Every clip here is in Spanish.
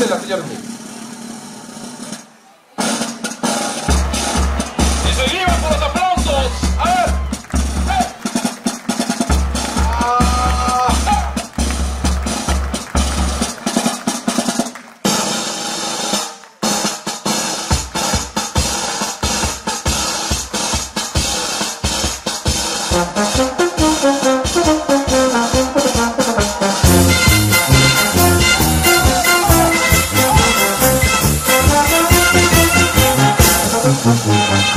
Señor. Y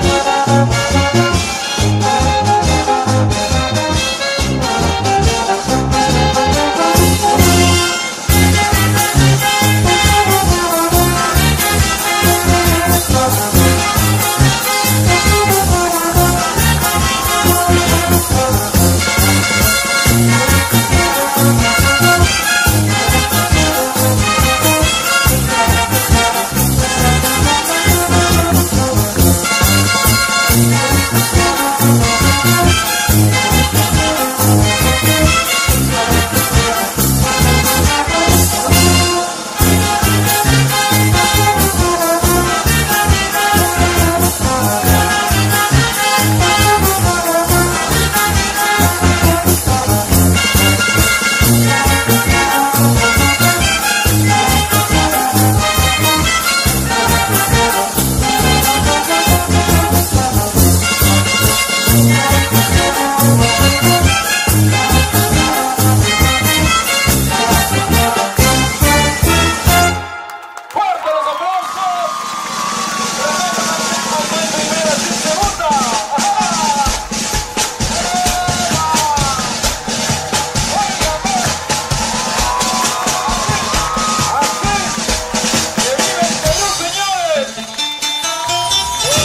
Thank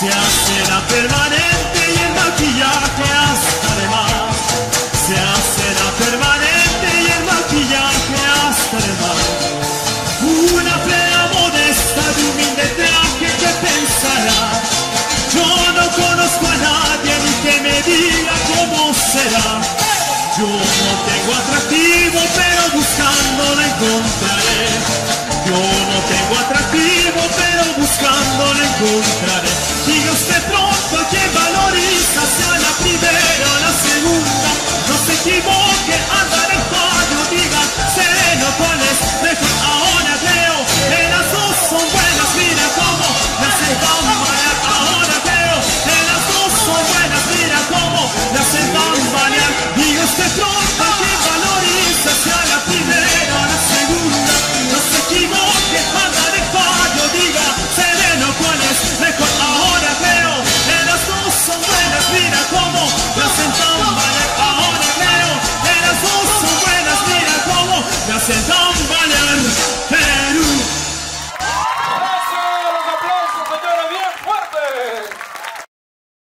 Se hace la permanente y el maquillaje hasta de más. Se hace la permanente y el maquillaje hasta de más. Una fea modesta de humilde traje que pensará Yo no conozco a nadie ni que me diga cómo será Yo no tengo atractivo pero buscando encontraré